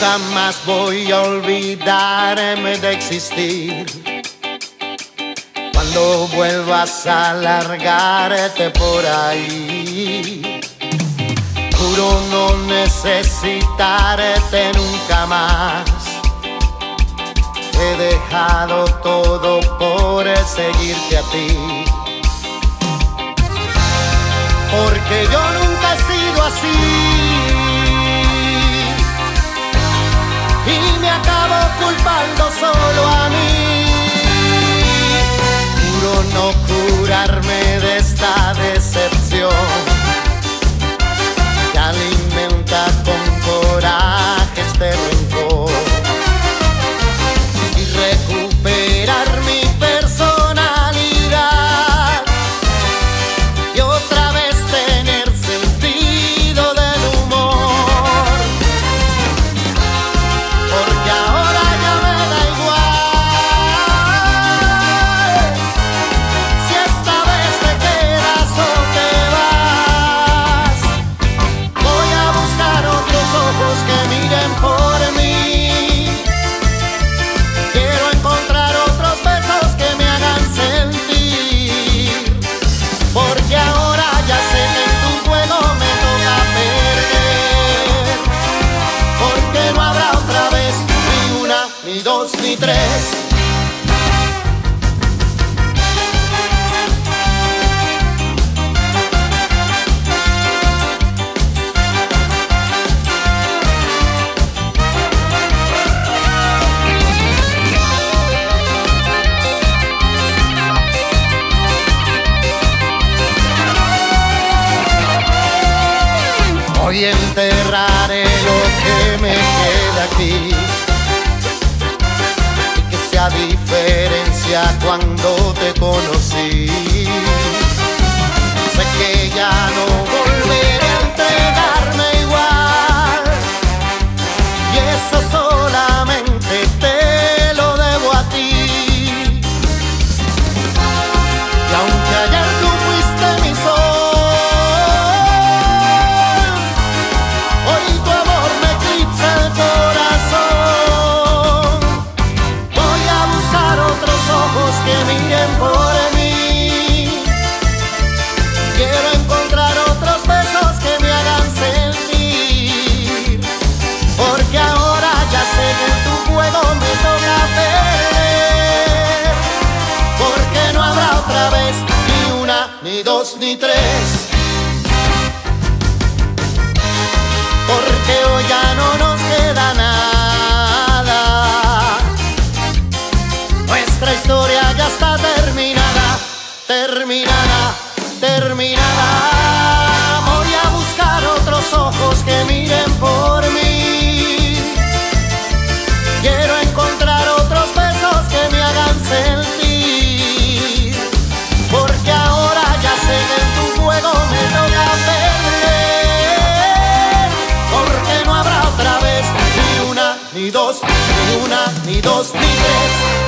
Nunca más voy a olvidarme de existir. Cuando vuelvas a largarte por ahí, juro no necesitarte nunca más. He dejado todo por seguirte a ti. Porque yo nunca he sido así. Culpando solo a mí. Juro no curarme dos, ni tres. Hoy enterraré lo que me queda aquí cuando te conocí. Que miren por mí. Quiero encontrar otros besos que me hagan sentir. Porque ahora ya sé que en tu juego me toca perder. Porque no habrá otra vez ni una, ni dos, ni tres. Terminada, terminada. Voy a buscar otros ojos que miren por mí. Quiero encontrar otros besos que me hagan sentir. Porque ahora ya sé que en tu juego me toca perder. Porque no habrá otra vez ni una, ni dos, ni una, ni dos, ni tres.